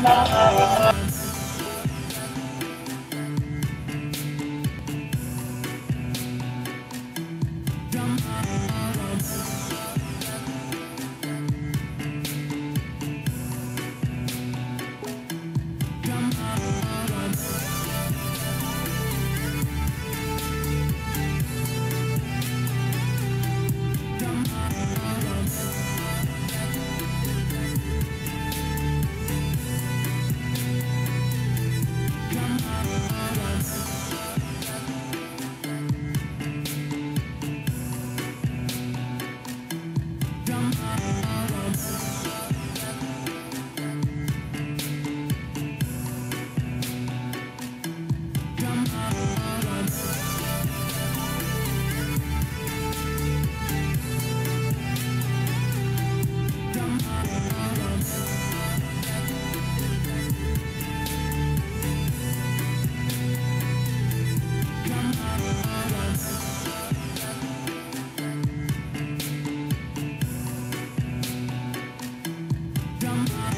Mama. On. Don't